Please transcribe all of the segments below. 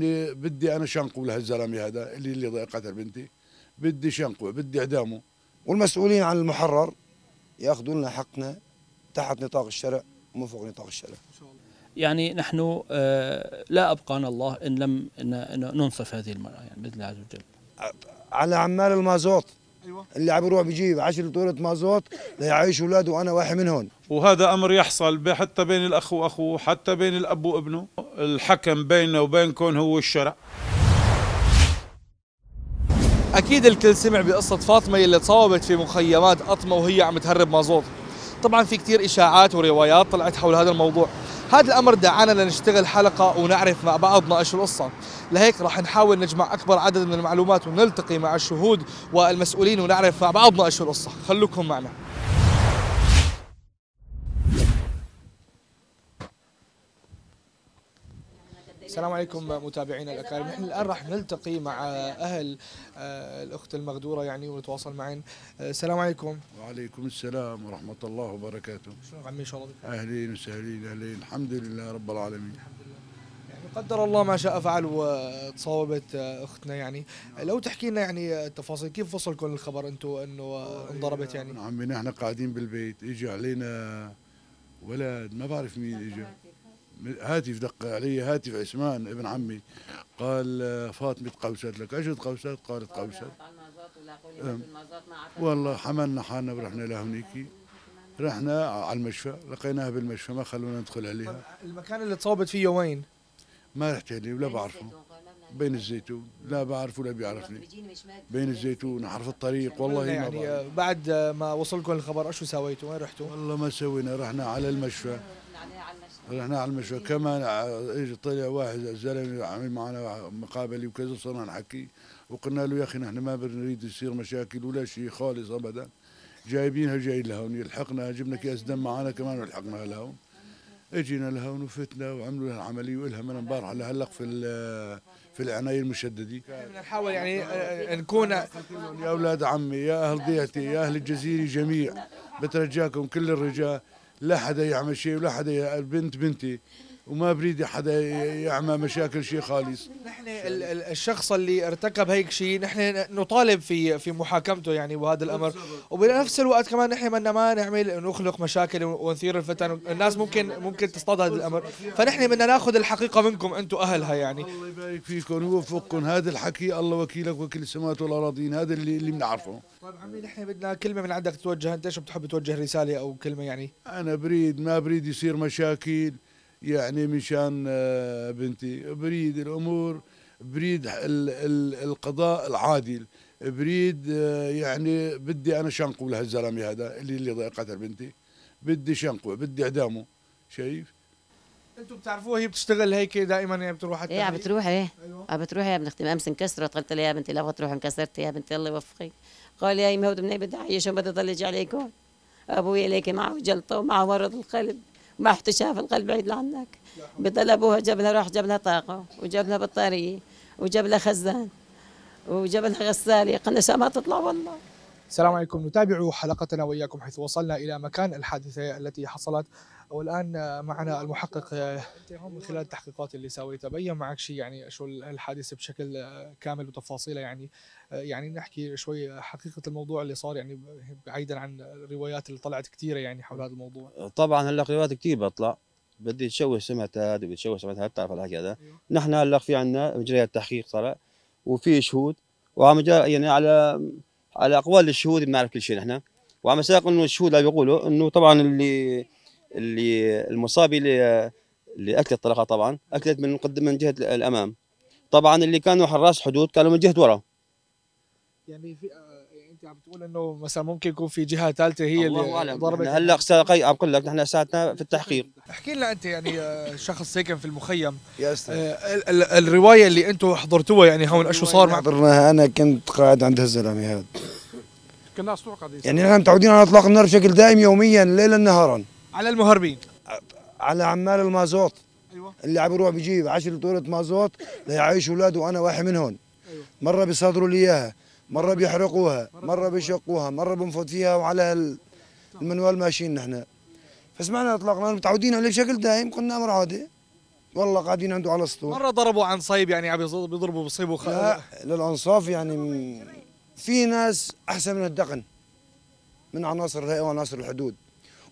يعني بدي أنا شنقو لهالزلمة هذا اللي اللي قتل بنتي. بدي شنقو بدي اعدامه والمسؤولين عن المحرر ياخذوا لنا حقنا تحت نطاق الشرع ومن فوق نطاق الشرع. يعني نحن آه، لا أبقانا الله إن لم ننصف هذه المرأة يعني بإذن الله عز وجل. على عمال المازوت. أيوه. اللي عم بيروح بيجيب 10 طولة مازوت ليعيش أولاده وأنا واحد منهم. وهذا أمر يحصل حتى بين الأخ وأخوه حتى بين الأب وابنه. الحكم بيننا وبينكم هو الشرع. أكيد الكل سمع بقصة فاطمة اللي تصاوبت في مخيمات أطمة وهي عم تهرب مازوت. طبعا في كتير إشاعات وروايات طلعت حول هذا الموضوع. هذا الأمر دعانا لنشتغل حلقة ونعرف مع بعضنا إيش القصة. لهيك راح نحاول نجمع أكبر عدد من المعلومات ونلتقي مع الشهود والمسؤولين ونعرف مع بعضنا إيش القصة. خلوكم معنا. السلام عليكم متابعينا الأكارم. نحن الآن راح نلتقي مع أهل آه، الأخت المغدورة يعني ونتواصل معهم آه، السلام عليكم. وعليكم السلام ورحمة الله وبركاته. شلونك عمي إن شاء الله بك؟ أهلين وسهلين أهلين. الحمد لله رب العالمين. يعني قدر الله ما شاء فعل وتصاوبت آه، أختنا يعني. آه، لو تحكي لنا يعني التفاصيل كيف وصلكم الخبر أنتم أنه انضربت يعني؟ عمي نحن قاعدين بالبيت اجى علينا ولد ما بعرف مين اجى هاتف دق علي هاتف عثمان ابن عمي. قال آه، فاطمة قوست لك. اجت قوست قالت قوست أم. والله حملنا حالنا ورحنا لهونيك رحنا على المشفى لقيناها بالمشفى ما خلونا ندخل عليها. المكان اللي تصاوبت فيه وين؟ ما رحت عليه ولا بعرفه. بين الزيتون. لا بعرف ولا بيعرفني. بين الزيتون حرف الطريق. والله ما يعني بعرف. آه، بعد ما وصلكم الخبر شو سويتوا؟ وين رحتوا؟ والله ما سوينا. رحنا على المشفى. رحنا على المشفى كمان ع- اجى طلع واحد زلمة عمل معنا مقابله وكذا صرنا نحكي. وقلنا له يا أخي نحن ما بنريد يصير مشاكل ولا شيء خالص ابدا. جايبينها جاي لهون يلحقنا جبنا كاس دم معنا كمان ولحقنا لهون. اجينا لهون وفتنا وعملوا لها العملية والها من امبارح. لهلق في ال- في العناية المشددة. بدنا نحاول يعني آه، نكون يا أولاد عمي يا أهل ضيعتي يا أهل الجزيرة جميع بترجاكم كل الرجال. لا حدا يعمل شيء ولا حدا البنت بنتي. وما بريد حدا يعمل مشاكل شيء خالص. نحن ال- ال- الشخص اللي ارتكب هيك شيء نحن نطالب في في محاكمته يعني وهذا الأمر. وبنفس الوقت كمان نحن بدنا ما نعمل نخلق مشاكل ونثير الفتن. الناس ممكن ممكن تصطاد هذا الأمر. فنحن بدنا ناخذ الحقيقة منكم أنتم أهلها يعني. الله يبارك فيكم. ويوفقكم هذا الحكي الله وكيلك وكيل السماوات والأراضين. هذا اللي اللي بنعرفه. طيب عمي نحن بدنا كلمة من عندك توجه. أنت شو بتحب توجه رسالة أو كلمة يعني؟ أنا بريد ما بريد يصير مشاكل. يعني مشان آه، بنتي. بريد الأمور بريد ال- ال- القضاء العادل. بريد آه، يعني بدي أنا شنقو لهالزلمه هذا اللي اللي قتل بنتي بدي شنقو بدي أعدامه. شايف؟ أنتم بتعرفوها هي بتشتغل هيك دائما يعني بتروح حتى إيه عم بتروح إيه. عم بتروح يا بنختي أمس انكسرت. قلت لها يا بنتي لا تروح انكسرت. يا بنتي الله يوفقك. قال يا يمي هود مني بدي اعيشهم بدي ضل أجي عليكم أبوي عليك معه جلطه ومعه مرض القلب. مع احتشاف القلب بعيد عنك بضل أبوها جاب لها راح جاب لها طاقة وجاب لها بطارية وجاب لها خزان وجاب لها غسالة. قلنا ما تطلع والله. السلام عليكم. نتابع حلقتنا وإياكم حيث وصلنا إلى مكان الحادثة التي حصلت. والآن معنا المحقق أنت هون من خلال التحقيقات اللي سويتها بين معك شيء يعني شو الحادثة بشكل كامل وتفاصيلها يعني يعني نحكي شوي حقيقة الموضوع اللي صار يعني بعيدا عن الروايات اللي طلعت كثيرة يعني حول هذا الموضوع. طبعا هلأ روايات كثير بطلع. بدي تشوه سمعة هذا بدي تشوه سمعة هذا بتعرف الحكي هذا. نحن هلأ في عندنا مجريات تحقيق طلع وفي شهود وعم جا- يعني على على أقوال الشهود بنعرف كل شيء نحن. وعم يساق إنه الشهود اللي بيقولوا إنه طبعا اللي اللي المصابه اللي اللي أكلت طلقه طبعا أكلت من من جهة الأمام. طبعا اللي كانوا حراس حدود كانوا من جهة ورا. يعني في أنت عم بتقول إنه مثلا ممكن يكون في جهة ثالثة هي اللي ضربت نحن هلأ عم بقول لك نحن ساعتنا في التحقيق. احكي لنا أنت يعني آه، شخص ساكن في المخيم. يا أستاذ. آه، ال- ال- الرواية اللي أنتم حضرتوها يعني هون شو صار مع حضرناها أنا كنت قاعد عند هالزلمة هذا. كنا قاعدين يعني نحن متعودين على إطلاق النار بشكل دائم يوميا ليلا نهارا. على المهربين. على عمال المازوت. أيوة. اللي عم بيروح بيجيب 10 طولة مازوت ليعيش أولاده وأنا واحد منهم أيوة. مرة بيصادروا لي إياها. مرة بيحرقوها مرة بيشقوها مرة بنفض فيها وعلى ال- المنوال ماشيين نحن. فسمعنا اطلاق نار متعودين عليه بشكل دائم قلنا أمر عادي. والله قاعدين عنده على السطور. مرة ضربوا عن صيب يعني بيضربوا بصيبوا خ... لا للأنصاف يعني في ناس أحسن من الدقن من عناصر الهيئة وعناصر الحدود.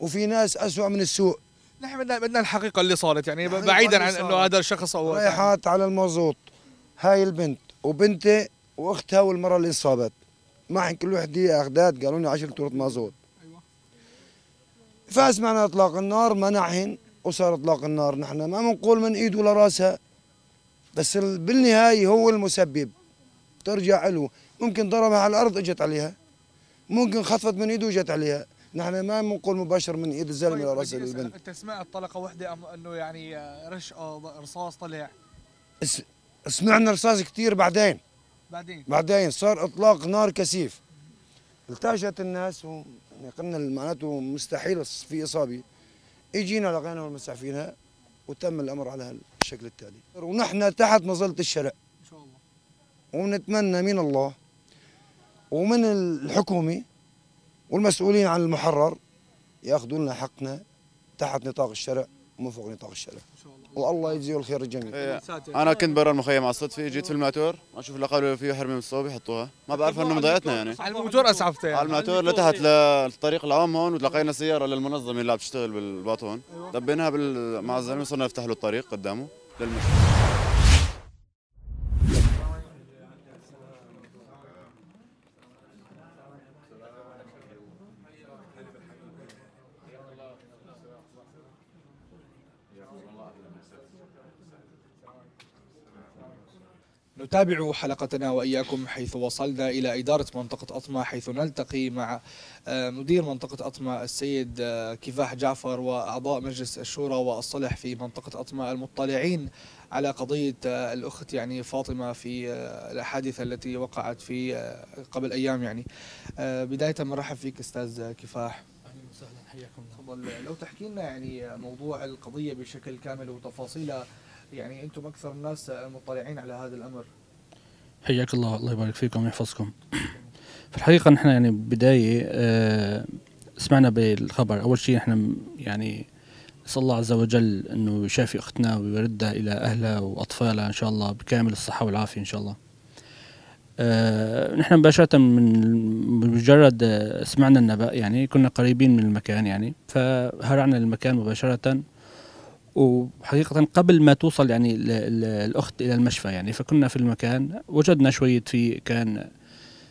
وفي ناس اسوء من السوق نحن بدنا بدنا الحقيقة اللي صارت يعني الحقيقة بعيدا عن إنه. هذا الشخص أو رايحات على المازوت هاي البنت. وبنتي واختها والمرة اللي انصابت. معهم كل وحده اخذات قالوا لي 10 طرق مازوت فاسمعنا إطلاق النار منعهن وصار إطلاق النار نحن. ما بنقول من إيده لراسها بس ال- بالنهاية هو المسبب. ترجع له ممكن ضربها على الأرض إجت عليها. ممكن خطفت من إيده إجت عليها. نحن ما بنقول مباشر من إيد الزلمة لراس البنت. انت سمعت طلقه وحدة أم إنه يعني آه، رش آه، رصاص طلع؟ سمعنا رصاص كثير بعدين. بعدين؟ بعدين صار اطلاق نار كثيف. التاجت الناس يعني قلنا معناته مستحيل في إصابة. اجينا لقينا المسعفينها وتم الأمر على الشكل التالي. ونحن تحت مظلة الشرع. إن شاء الله. ونتمنى من الله ومن الحكومة والمسؤولين عن المحرر ياخذوا لنا حقنا تحت نطاق الشرع. ومن نطاق الشرع إن شاء الله. والله يجزيه الخير الجميع إيه، أنا كنت برا المخيم على الصدفه جيت في المأتور أشوف اللي قالوا فيه حرمه من الصوب يحطوها ما بعرف انه مضايقتنا يعني. على الموتور أسعفته على يعني المأتور لتحت للطريق العام هون وتلاقينا سيارة للمنظمه اللي عم تشتغل بالباطون. دبيناها بال- مع الزلمه صرنا نفتح له الطريق قدامه للمشي. نتابع حلقتنا وإياكم حيث وصلنا إلى إدارة منطقة أطمة حيث نلتقي مع آه، مدير منطقة أطمة السيد آه، كفاح جعفر وأعضاء مجلس الشورى والصلح في منطقة أطمة المطلعين على قضية آه، الأخت يعني فاطمة في الحادثة التي وقعت في قبل أيام يعني. بداية مرحب فيك أستاذ كفاح أهلا وسهلا حياكم الله. تفضل. لو تحكي لنا يعني موضوع القضية بشكل كامل وتفاصيلها يعني أنتم أكثر الناس مطلعين على هذا الأمر. حياك الله الله يبارك فيكم ويحفظكم في الحقيقة نحن يعني بداية آه، سمعنا بالخبر. أول شيء نحن يعني نسأل الله عز وجل أنه يشافي أختنا ويردها إلى أهلها وأطفالها إن شاء الله بكامل الصحة والعافية إن شاء الله. آه، نحن مباشرة من بمجرد آه، سمعنا النبأ يعني كنا قريبين من المكان يعني فهرعنا للمكان مباشرة. وحقيقة قبل ما توصل يعني ال- ال- الأخت إلى المشفى يعني فكنا في المكان وجدنا شوية في كان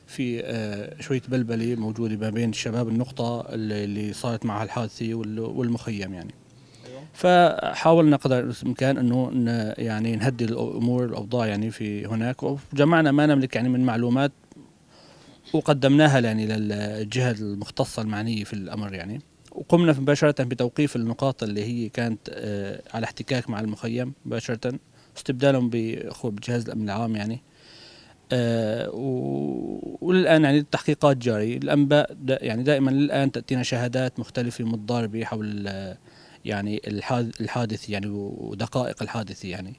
في آه، شوية بلبلة موجودة ما بين الشباب النقطة اللي صارت معها الحادثة وال- والمخيم يعني. فحاولنا قدر الإمكان إنه يعني نهدي الأمور الأوضاع يعني في هناك وجمعنا ما نملك يعني من معلومات وقدمناها يعني للجهة المختصة المعنية في الأمر يعني. وقمنا مباشرة بتوقيف النقاط اللي هي كانت آه، على احتكاك مع المخيم مباشرة استبدالهم بجهاز الأمن العام يعني. آه، وللان يعني التحقيقات جارية. الأنباء يعني دائما للان تأتينا شهادات مختلفة متضاربة حول آه، يعني الحاد- الحادث يعني ودقائق الحادث يعني.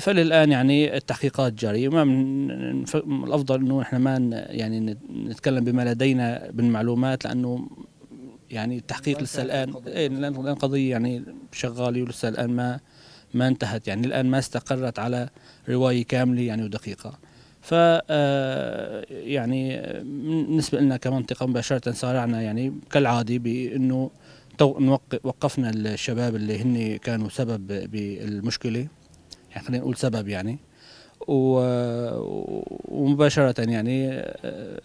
فللآن يعني التحقيقات جارية. وما من الأفضل إنه إحنا ما يعني نت- نتكلم بما لدينا من معلومات لأنه يعني التحقيق لسه الآن. إيه، لأن لأن القضية يعني شغالة ولسه الآن ما ما انتهت. يعني الآن ما استقرت على رواية كاملة يعني ودقيقة. ف آه، يعني بالنسبة لنا كمنطقة مباشرة سارعنا يعني كالعادة بأنه وقفنا الشباب اللي هن كانوا سبب بالمشكلة. يعني خلينا نقول سبب يعني. و- ومباشرة يعني آه،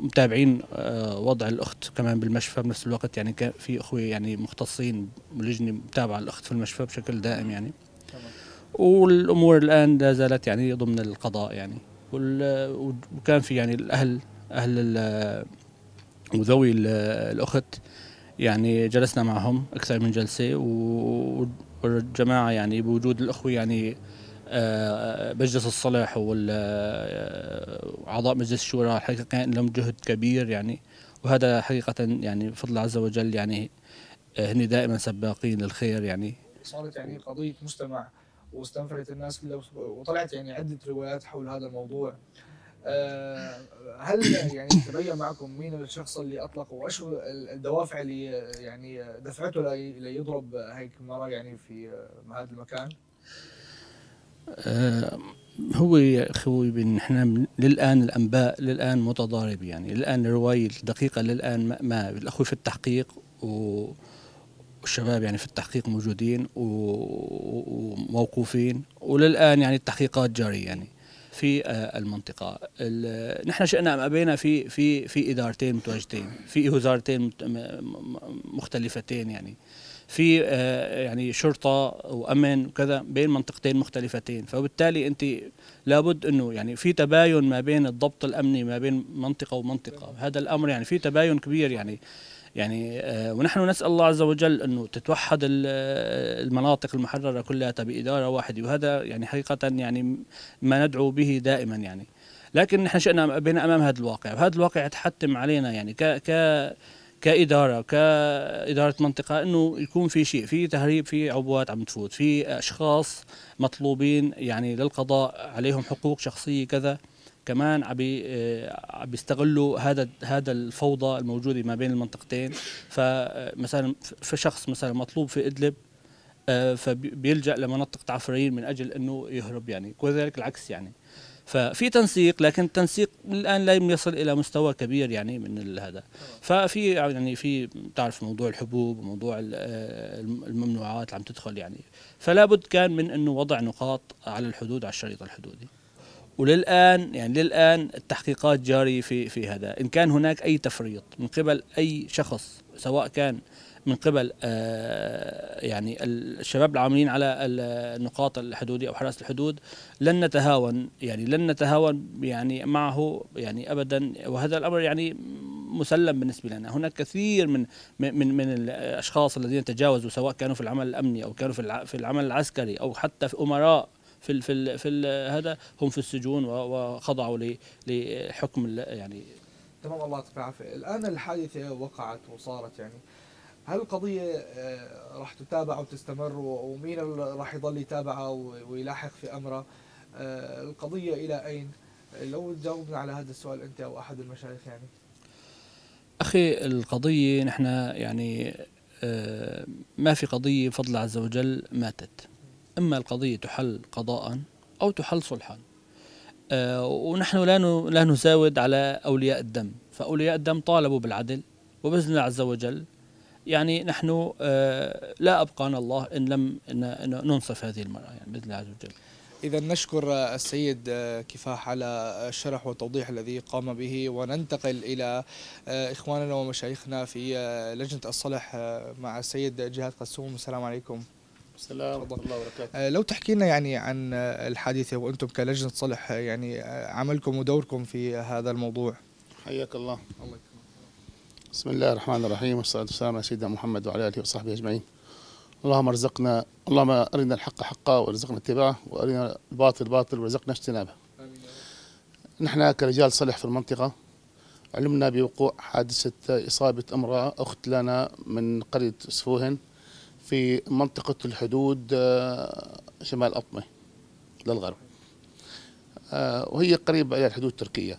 متابعين آه، وضع الأخت كمان بالمشفى بنفس الوقت. يعني كان في أخوة يعني مختصين لجنة متابعة الأخت في المشفى بشكل دائم يعني. والأمور الآن لا زالت يعني ضمن القضاء يعني. وال- وكان في يعني الأهل أهل ال- وذوي ال- الأخت يعني جلسنا معهم أكثر من جلسة. و- والجماعة يعني بوجود الأخوة يعني آه، مجلس الصلح وأعضاء مجلس الشورى الحقيقة كان لهم جهد كبير يعني وهذا حقيقة يعني بفضل الله عز وجل يعني آه، هن دائما سباقين للخير يعني صارت يعني قضية مجتمع واستنفرت الناس كلها وطلعت يعني عدة روايات حول هذا الموضوع آه، هل يعني تبين معكم مين الشخص اللي أطلق وإيش الدوافع اللي يعني دفعته لي- ليضرب هيك المراه يعني في هذا المكان؟ آه، هو يا أخوي من- للآن الأنباء للآن متضارب يعني. للآن الرواية الدقيقة للآن ما, الأخوة في التحقيق و والشباب يعني في التحقيق موجودين وموقوفين. وللآن يعني التحقيقات جارية يعني في آه، المنطقة. ال- نحن شئنا أم أبينا في في في إدارتين متواجدتين في وزارتين مختلفتين يعني. في آه، يعني شرطة وأمن وكذا بين منطقتين مختلفتين. فبالتالي أنت لابد إنه يعني في تباين ما بين الضبط الأمني ما بين منطقة ومنطقة. هذا الأمر يعني في تباين كبير يعني يعني آه، ونحن نسأل الله عز وجل إنه تتوحد آه، المناطق المحررة كلها باداره واحدة. وهذا يعني حقيقة يعني ما ندعو به دائما يعني. لكن نحن شئنا بين أمام هذا الواقع. وهذا الواقع يتحتم علينا يعني ك ك كإدارة كإدارة منطقة إنه يكون في شيء في تهريب في عبوات عم تفوت في أشخاص مطلوبين يعني للقضاء عليهم حقوق شخصية كذا كمان عم آه، عم بيستغلوا هذا هذا الفوضى الموجودة ما بين المنطقتين. فمثلا في شخص مثلا مطلوب في إدلب آه، فبيلجا لمناطق تعفرين من أجل إنه يهرب يعني. وذلك العكس يعني. ففي تنسيق لكن التنسيق الآن لم يصل إلى مستوى كبير يعني من هذا. ففي يعني في تعرف موضوع الحبوب وموضوع آه، الممنوعات اللي عم تدخل يعني. فلا بد كان من إنه وضع نقاط على الحدود على الشريط الحدودي. وللآن يعني للآن التحقيقات جارية في في هذا. إن كان هناك أي تفريط من قبل أي شخص سواء كان من قبل آه، يعني الشباب العاملين على النقاط الحدوديه أو حراسه الحدود لن نتهاون يعني لن نتهاون يعني معه يعني ابدا. وهذا الأمر يعني مسلم بالنسبة لنا. هناك كثير من من من الأشخاص الذين تجاوزوا سواء كانوا في العمل الأمني أو كانوا في الع- في العمل العسكري أو حتى في أمراء في في في هذا هم في السجون وخضعوا لحكم يعني تمام الله يعطيك العافيه الآن الحادثة وقعت وصارت يعني هل القضية آه، راح تتابع وتستمر ومين راح يضل يتابعها ويلاحق في أمره؟ آه، القضية إلى أين؟ لو تجاوبنا على هذا السؤال أنت أو أحد المشايخ يعني. أخي القضية نحن يعني آه، ما في قضية بفضل الله عز وجل ماتت. أما القضية تحل قضاء أو تحل صلحا. ونحن لا لا نزاود على أولياء الدم. فأولياء الدم طالبوا بالعدل وبإذن الله عز وجل يعني نحن آه، لا أبقانا الله إن لم ننصف هذه المرأة يعني بإذن الله عز وجل. إذا نشكر السيد كفاح على الشرح والتوضيح الذي قام به وننتقل إلى إخواننا ومشايخنا في لجنة الصلح مع السيد جهاد قسوم. السلام عليكم. السلام ورحمة الله وبركاته. لو تحكي لنا يعني عن الحادثة وأنتم كلجنة صلح يعني عملكم ودوركم في هذا الموضوع. حياك الله. الله بسم الله الرحمن الرحيم والصلاة والسلام على سيدنا محمد وعلى آله وصحبه أجمعين. اللهم ارزقنا اللهم أرنا الحق حقا وارزقنا اتباعه وأرنا الباطل باطل وارزقنا اجتنابه. نحن كرجال صلح في المنطقة علمنا بوقوع حادثة إصابة أمرأة أخت لنا من قرية سفوهن في منطقة الحدود آه، شمال أطمة للغرب. آه، وهي قريبة إلى الحدود التركية.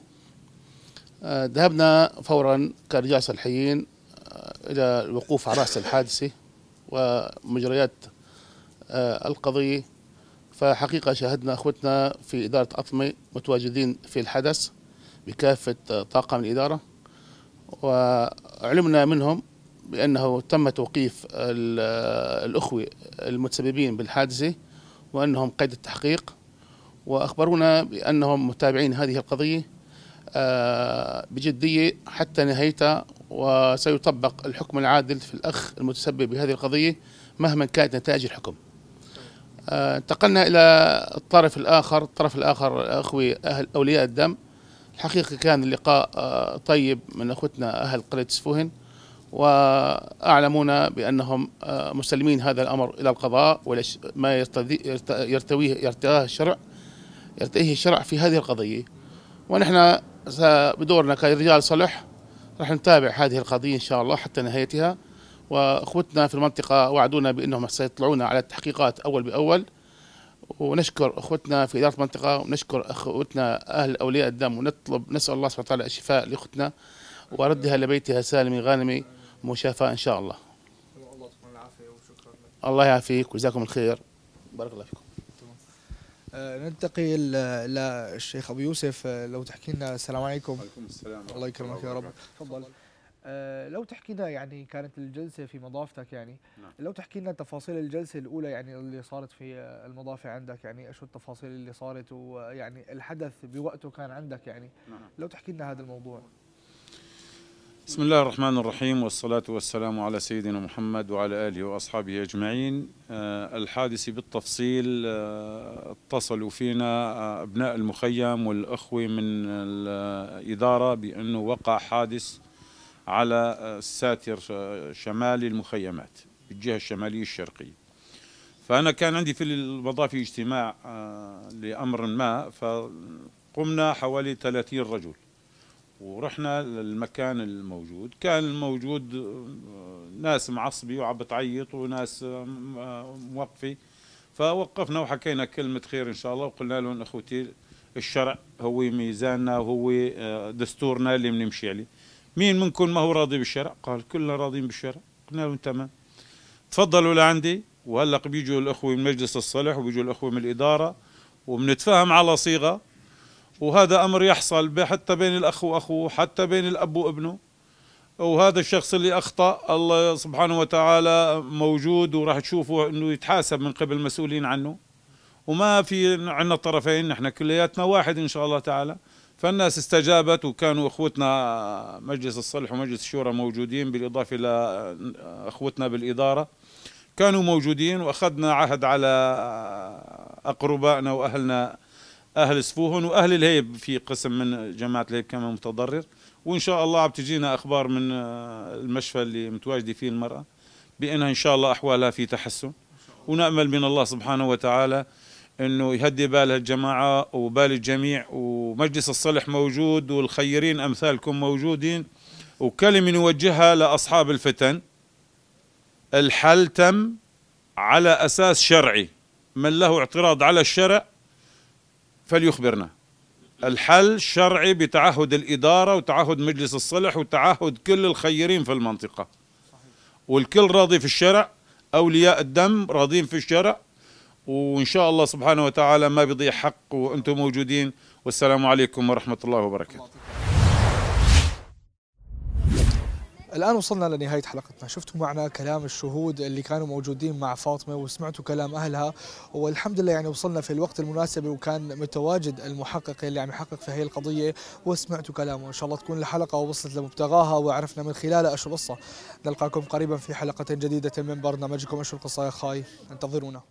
ذهبنا فورا كرجال صلحيين آه، إلى الوقوف على رأس الحادثة ومجريات آه، القضية. فحقيقة شاهدنا أخوتنا في إدارة أطمة متواجدين في الحدث بكافة آه، طاقم الإدارة. وعلمنا منهم بأنه تم توقيف ال- آه، الأخوة المتسببين بالحادثة وأنهم قيد التحقيق. وأخبرونا بأنهم متابعين هذه القضية آه، بجدية حتى نهايتها وسيطبق الحكم العادل في الأخ المتسبب بهذه القضية مهما كانت نتائج الحكم. آه، انتقلنا إلى الطرف الآخر. الطرف الآخر أخوي أهل أولياء الدم. الحقيقة كان اللقاء آه، طيب من أخوتنا أهل قرية سفوهن وأعلمونا بأنهم آه، مسلمين هذا الأمر إلى القضاء ولش ما يرتدي- يرت- يرتويه يرتاه الشرع يرتئيه الشرع في هذه القضية. ونحن بدورنا كرجال صلح راح نتابع هذه القضية إن شاء الله حتى نهايتها وأخوتنا في المنطقة وعدونا بأنهم سيطلعون على التحقيقات أول بأول ونشكر أخوتنا في إدارة المنطقة ونشكر أخوتنا أهل أولياء الدم ونطلب نسأل الله سبحانه وتعالى الشفاء لأختنا واردها لبيتها سالم غانمي مشافاة إن شاء الله. الله يعافيك وجزاكم الخير. بارك الله فيكم. آه، ننتقي ل- للشيخ أبو يوسف آه، لو تحكي لنا السلام عليكم. عليكم السلام الله يكرمك يا رب. تفضل. آه، لو تحكي لنا يعني كانت الجلسة في مضافتك يعني نعم. لو تحكي لنا تفاصيل الجلسة الأولى يعني اللي صارت في المضافة عندك يعني شو التفاصيل اللي صارت؟ ويعني الحدث بوقته كان عندك يعني. نعم. لو تحكي لنا هذا الموضوع. بسم الله الرحمن الرحيم والصلاة والسلام على سيدنا محمد وعلى آله وأصحابه أجمعين. آه، الحادث بالتفصيل آه، اتصلوا فينا آه، أبناء المخيم والأخوة من الإدارة بأنه وقع حادث على الساتر شمالي المخيمات بالجهة الشمالية الشرقية. فأنا كان عندي في المضافي اجتماع لأمر ما فقمنا حوالي 30 رجل. ورحنا للمكان الموجود. كان الموجود آه، ناس معصبة وعم بتعيط وناس آه، آه، موقفة فوقفنا وحكينا كلمة خير إن شاء الله وقلنا لهم أخوتي الشرع هو ميزاننا وهو دستورنا اللي بنمشي عليه. مين منكم ما هو راضي بالشرع؟ قال كلنا راضين بالشرع. قلنا لهم تمام. تفضلوا لعندي. وهلا بيجوا الأخوة من مجلس الصلح وبيجوا الأخوة من الإدارة. وبنتفاهم على صيغة وهذا أمر يحصل حتى بين الأخ وأخوه حتى بين الأب وابنه. وهذا الشخص اللي أخطأ الله سبحانه وتعالى موجود وراح تشوفوا إنه يتحاسب من قبل المسؤولين عنه. وما في عندنا طرفين نحن كلياتنا واحد إن شاء الله تعالى. فالناس استجابت وكانوا أخوتنا مجلس الصلح ومجلس الشورى موجودين بالإضافة لاخوتنا بالإدارة. كانوا موجودين وأخذنا عهد على أقربائنا وأهلنا أهل سفوهن وأهل الهيب في قسم من جماعة الهيب كمان متضرر. وإن شاء الله عم تجينا أخبار من آه، المشفى اللي متواجدة فيه المرأة بإنها إن شاء الله أحوالها في تحسن. ونأمل من الله سبحانه وتعالى إنه يهدي بال الجماعه وبال الجميع. ومجلس الصلح موجود والخيرين أمثالكم موجودين. وكلمة نوجهها لأصحاب الفتن. الحل تم على أساس شرعي. من له اعتراض على الشرع فليخبرنا. الحل شرعي بتعهد الإدارة وتعهد مجلس الصلح وتعهد كل الخيرين في المنطقة. والكل راضي في الشرع أولياء الدم راضين في الشرع وإن شاء الله سبحانه وتعالى ما بيضيع حق وأنتم موجودين. والسلام عليكم ورحمة الله وبركاته. الآن وصلنا لنهاية حلقتنا. شفتوا معنا كلام الشهود اللي كانوا موجودين مع فاطمة وسمعتوا كلام أهلها. والحمد لله يعني وصلنا في الوقت المناسب وكان متواجد المحقق اللي عم يحقق في هي القضية وسمعتوا كلامه. إن شاء الله تكون الحلقة وصلت لمبتغاها وعرفنا من خلالها إيش القصة. نلقاكم قريبا في حلقة جديدة من برنامجكم إيش القصة يا خاي؟ انتظرونا.